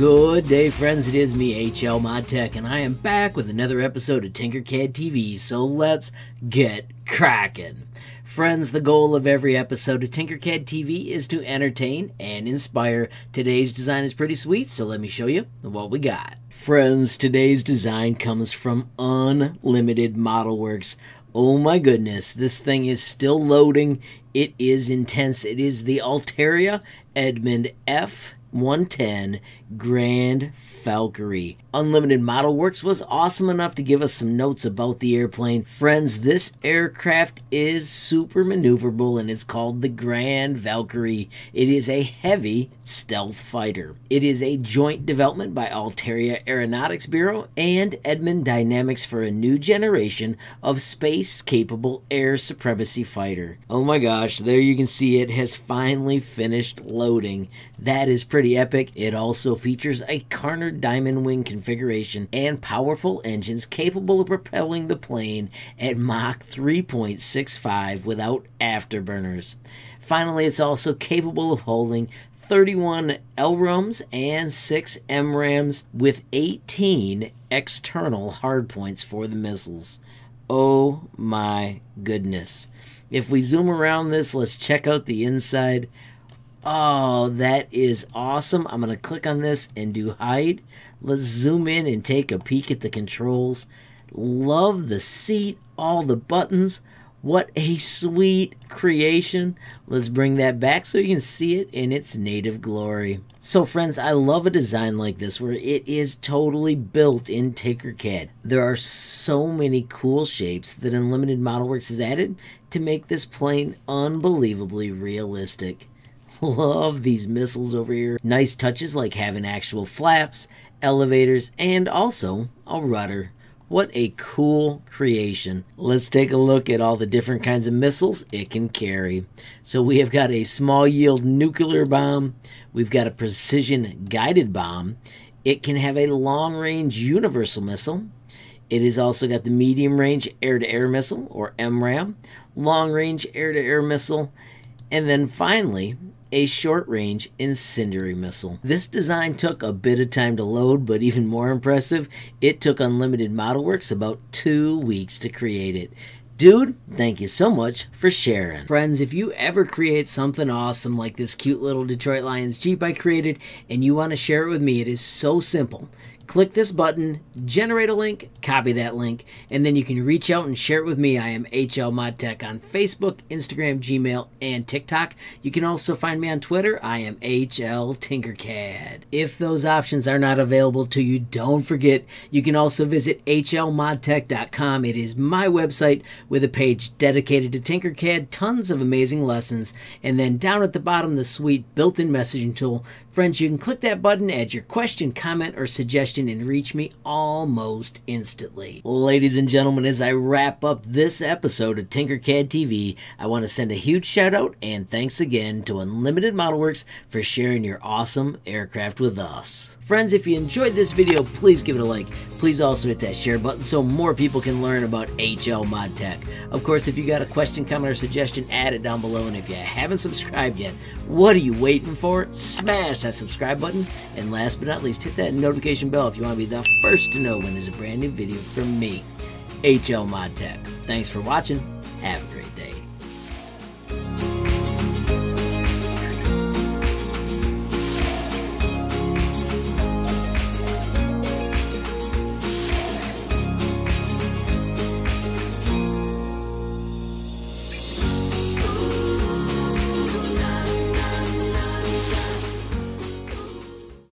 Good day, friends. It is me, HL ModTech, and I am back with another episode of Tinkercad TV. So let's get cracking. Friends, the goal of every episode of Tinkercad TV is to entertain and inspire. Today's design is pretty sweet, so let me show you what we got. Friends, today's design comes from Unlimited Model Works. Oh my goodness, this thing is still loading. It is intense. It is the Altaria Edmund F 110 Grand Valkyrie. Unlimited Model Works was awesome enough to give us some notes about the airplane. Friends, this aircraft is super maneuverable and it's called the Grand Valkyrie. It is a heavy stealth fighter. It is a joint development by Altaria Aeronautics Bureau and Edmund Dynamics for a new generation of space capable air supremacy fighter. Oh my gosh, there you can see it has finally finished loading. That is pretty epic. It also features a Karner diamond wing configuration and powerful engines capable of propelling the plane at Mach 3.65 without afterburners. Finally, it's also capable of holding 31 LRAMs and 6 MRAMs with 18 external hardpoints for the missiles. Oh my goodness. If we zoom around this, let's check out the inside. Oh, that is awesome. I'm going to click on this and do hide. Let's zoom in and take a peek at the controls. Love the seat, all the buttons. What a sweet creation. Let's bring that back so you can see it in its native glory. So friends, I love a design like this where it is totally built in Tinkercad. There are so many cool shapes that Unlimited Modelworks has added to make this plane unbelievably realistic. Love these missiles over here. Nice touches like having actual flaps, elevators, and also a rudder. What a cool creation. Let's take a look at all the different kinds of missiles it can carry. So we have got a small yield nuclear bomb. We've got a precision guided bomb. It can have a long range universal missile. It has also got the medium range air to air missile or MRAM, long range air to air missile, and then finally a short-range incendiary missile. This design took a bit of time to load, but even more impressive, it took Unlimited Model Works about two weeks to create it. Dude, thank you so much for sharing. Friends, if you ever create something awesome like this cute little Detroit Lions Jeep I created and you want to share it with me, it is so simple click this button, generate a link, copy that link, and then you can reach out and share it with me. I am HL ModTech on Facebook, Instagram, Gmail, and TikTok. You can also find me on Twitter. I am HL Tinkercad. If those options are not available to you, don't forget you can also visit hlmodtech.com. It is my website with a page dedicated to Tinkercad, tons of amazing lessons, and then down at the bottom, the sweet built-in messaging tool Friends, you can click that button, add your question, comment, or suggestion, and reach me almost instantly. Ladies and gentlemen, as I wrap up this episode of Tinkercad TV, I want to send a huge shout out and thanks again to Unlimited Modelworks for sharing your awesome aircraft with us. Friends, if you enjoyed this video, please give it a like. Please also hit that share button so more people can learn about HL Mod Tech. Of course, if you got a question, comment, or suggestion, add it down below. And if you haven't subscribed yet, what are you waiting for? Smash that subscribe button. And last but not least, hit that notification bell if you want to be the first to know when there's a brand new video from me, HL Mod Tech. Thanks for watching. Have a great day.